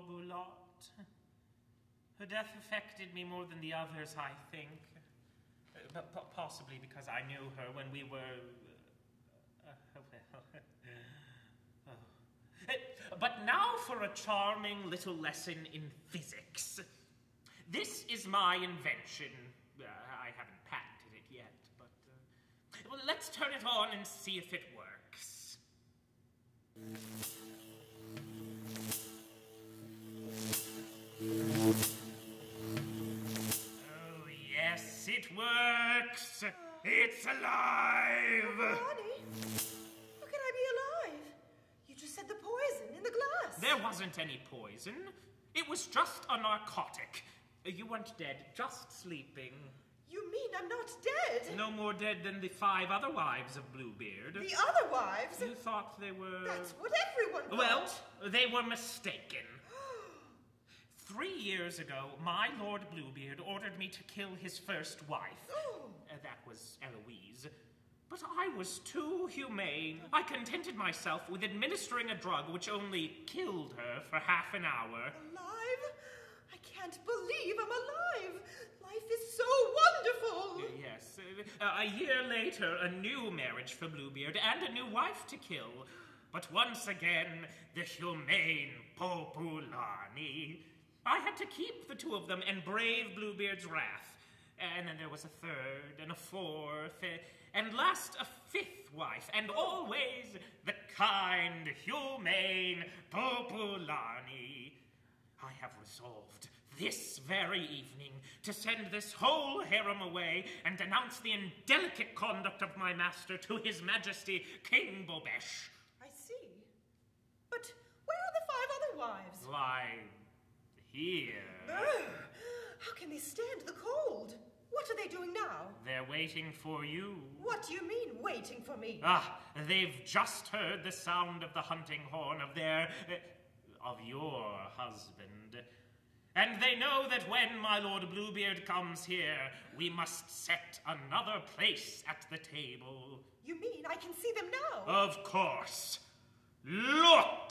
Boulotte. Her death affected me more than the others, I think. Uh, possibly because I knew her when we were. Uh, uh, well. oh. But now for a charming little lesson in physics. This is my invention. Uh, I haven't patented it yet, but. Uh, well, let's turn it on and see if it works. It's alive! Oh, Ronnie, how can I be alive? You just said the poison in the glass. There wasn't any poison. It was just a narcotic. You weren't dead, just sleeping. You mean I'm not dead? No more dead than the five other wives of Bluebeard. The other wives? You thought they were. That's what everyone thought. Well, they were mistaken. Three years ago, my Lord Bluebeard ordered me to kill his first wife. Oh, That was Eloise. But I was too humane. I contented myself with administering a drug which only killed her for half an hour. Alive? I can't believe I'm alive. Life is so wonderful. Yes. Uh, a year later, a new marriage for Bluebeard and a new wife to kill. But once again, the humane Popolani. I had to keep the two of them and brave Bluebeard's wrath. And then there was a third and a fourth, and last a fifth wife, and always the kind, humane Popolani. I have resolved this very evening to send this whole harem away and denounce the indelicate conduct of my master to his majesty King Bobesh. I see. But where are the five other wives? Why, here. Ugh. How can they stand the cold? What are they doing now? They're waiting for you. What do you mean, waiting for me? Ah, they've just heard the sound of the hunting horn of their. Uh, of your husband. And they know that when my Lord Bluebeard comes here, we must set another place at the table. You mean I can see them now? Of course. Look!